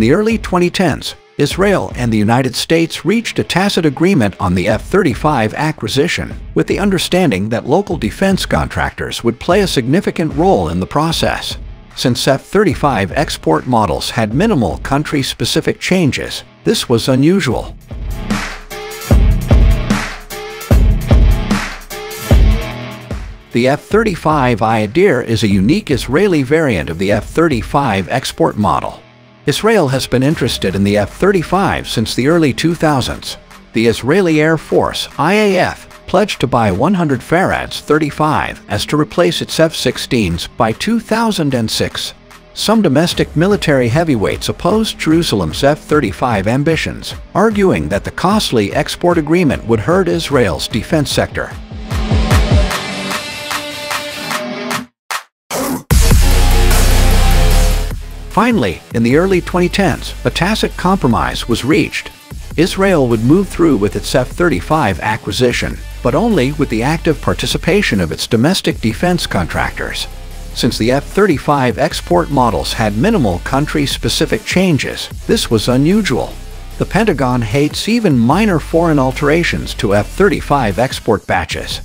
the early 2010s, Israel and the United States reached a tacit agreement on the F-35 acquisition, with the understanding that local defense contractors would play a significant role in the process. Since F-35 export models had minimal country-specific changes, this was unusual. The F-35I Adir is a unique Israeli variant of the F-35 export model. Israel has been interested in the F-35 since the early 2000s. The Israeli Air Force, IAF, pledged to buy 100 F-35As to replace its F-16s by 2006. Some domestic military heavyweights opposed Jerusalem's F-35 ambitions, arguing that the costly export agreement would hurt Israel's defense sector. Finally, in the early 2010s, a tacit compromise was reached. Israel would move through with its F-35 acquisition, but only with the active participation of its domestic defense contractors. Since the F-35 export models had minimal country-specific changes, this was unusual. The Pentagon hates even minor foreign alterations to F-35 export batches.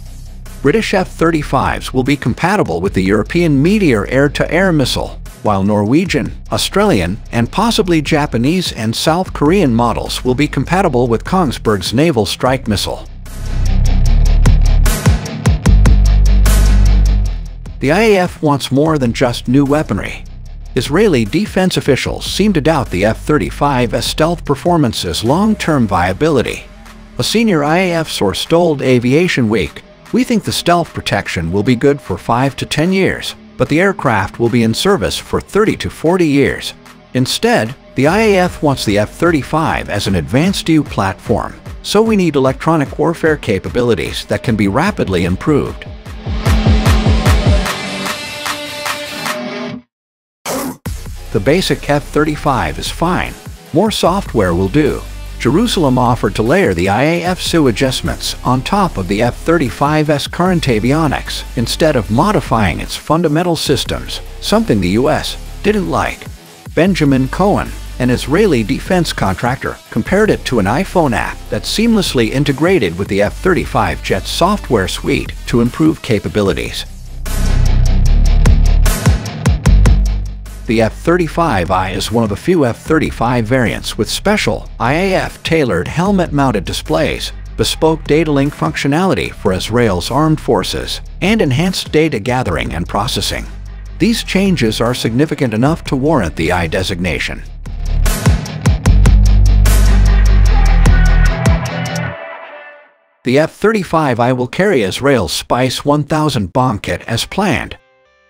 British F-35s will be compatible with the European Meteor air-to-air missile, while Norwegian, Australian, and possibly Japanese and South Korean models will be compatible with Kongsberg's Naval Strike Missile. The IAF wants more than just new weaponry. Israeli defense officials seem to doubt the F-35's stealth performance's long-term viability. A senior IAF source told Aviation Week, We think the stealth protection will be good for 5 to 10 years, but the aircraft will be in service for 30 to 40 years. Instead, the IAF wants the F-35 as an advanced U platform, so we need electronic warfare capabilities that can be rapidly improved. The basic F-35 is fine. More software will do. Jerusalem offered to layer the IAF SU adjustments on top of the F-35's current avionics instead of modifying its fundamental systems, something the U.S. didn't like. Benjamin Cohen, an Israeli defense contractor, compared it to an iPhone app that seamlessly integrated with the F-35 jet software suite to improve capabilities. The F-35I is one of the few F-35 variants with special IAF-tailored helmet-mounted displays, bespoke data link functionality for Israel's armed forces, and enhanced data gathering and processing. These changes are significant enough to warrant the I designation. The F-35I will carry Israel's Spice 1000 bomb kit as planned,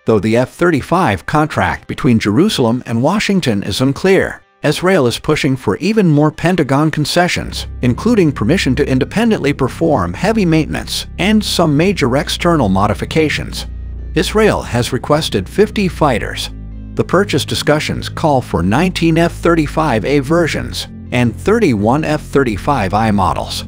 though the F-35 contract between Jerusalem and Washington is unclear. Israel is pushing for even more Pentagon concessions, including permission to independently perform heavy maintenance and some major external modifications. Israel has requested 50 fighters. The purchase discussions call for 19 F-35A versions and 31 F-35I models.